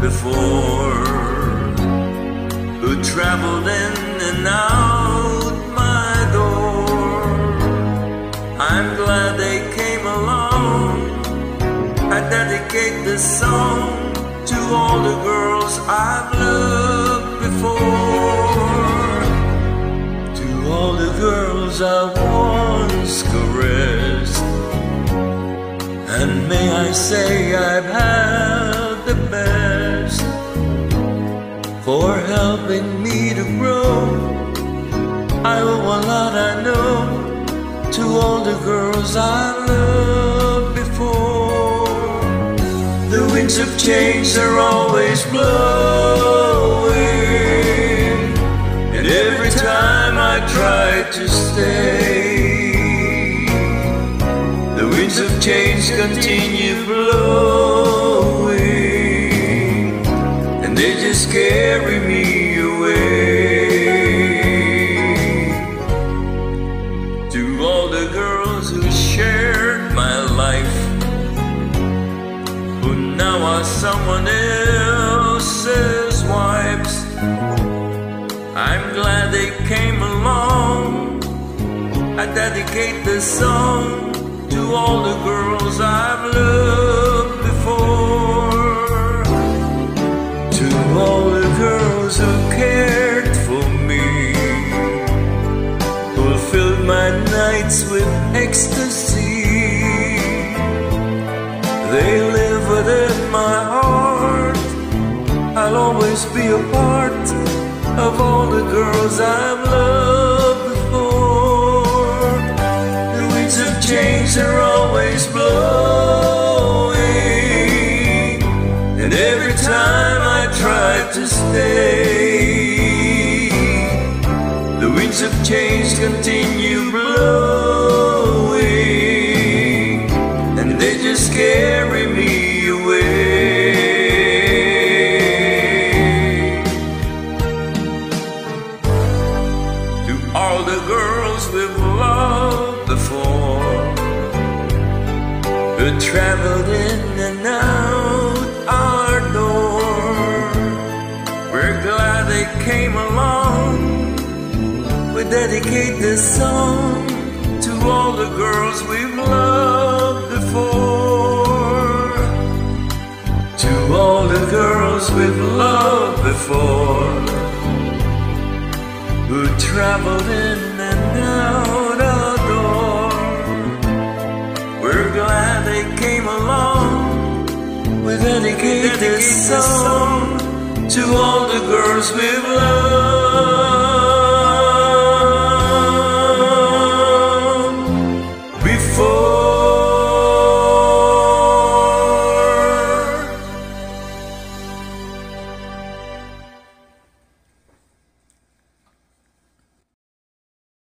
before who traveled in and out my door. I'm glad they came along. I dedicate this song to all the girls I've loved before, to all the girls I once caressed. And may I say I've had the best for helping me to grow. I owe a lot I know to all the girls I loved before. The winds of change are always blowing, and every time I try to stay, the winds of change continue blowing, just carry me away. To all the girls who shared my life who now are someone else's wives. I'm glad they came along. I dedicate this song to all the girls I've loved with ecstasy. They live within my heart. I'll always be a part of all the girls I've loved before. The winds of change are always blowing, and every time I try to stay, the winds of change continue girls we've loved before, who traveled in and out our door, we're glad they came along. We dedicate this song to all the girls we've loved before. To all the girls we've loved before. Who traveled in out our door. We're glad they came along. We dedicate this song to all the girls we've loved